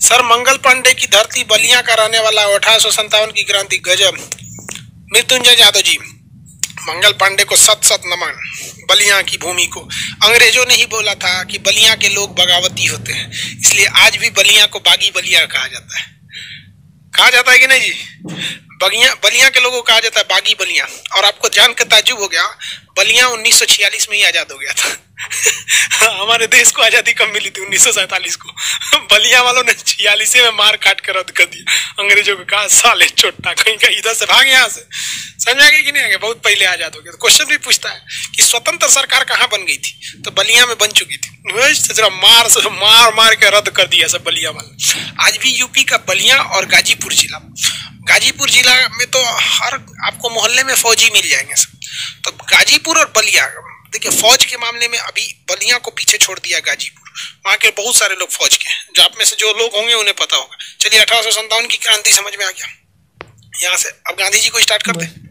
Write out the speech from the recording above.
Sir, Mangal Pandey की धरती बलिया का रहने वाला अठारह सौ संतावन की क्रांति गजब। मृत्युंजय यादव जी, मंगल पांडे को सत सत नमन, बलिया की भूमि को। अंग्रेज़ों ने ही बोला था कि बलिया के लोग बगावती होते हैं, इसलिए आज भी बलिया को बागी बलिया कहा जाता है। कहा जाता है कि नहीं जी? बगिया, बलिया के लोगों को कहा जाता है बागी बलिया। और आपको जान के ताजुब हो गया, बलिया 1946 में ही आज़ाद हो गया था। हमारे देश को आज़ादी कब मिली थी? उन्नीस सौ सैंतालीस को। बलिया वालों ने छियालीस में मार काट कर रद्द कर दिया अंग्रेज़ों को कहा, साले छोटा कहीं का इधर से भाग यहाँ से। समझ आ गई कि नहीं? आ गया बहुत पहले आज़ाद हो गया। तो क्वेश्चन भी पूछता है कि स्वतंत्र सरकार कहाँ बन गई थी? तो बलिया में बन चुकी थी। जरा मार से मार मार के रद्द कर दिया सब बलिया वाले। आज भी यूपी का बलिया और गाजीपुर जिला। गाजीपुर जिला में तो हर आपको मोहल्ले में फौजी मिल जाएँगे सब। तो गाजीपुर और बलिया देखिए, फौज के मामले में अभी बलिया को पीछे छोड़ दिया गाजीपुर। वहाँ के बहुत सारे लोग फौज के जो आप में से जो लोग होंगे, उन्हें पता होगा। चलिए, अठारह की क्रांति समझ में आ गया। यहाँ से अब गांधी जी को स्टार्ट करते हैं।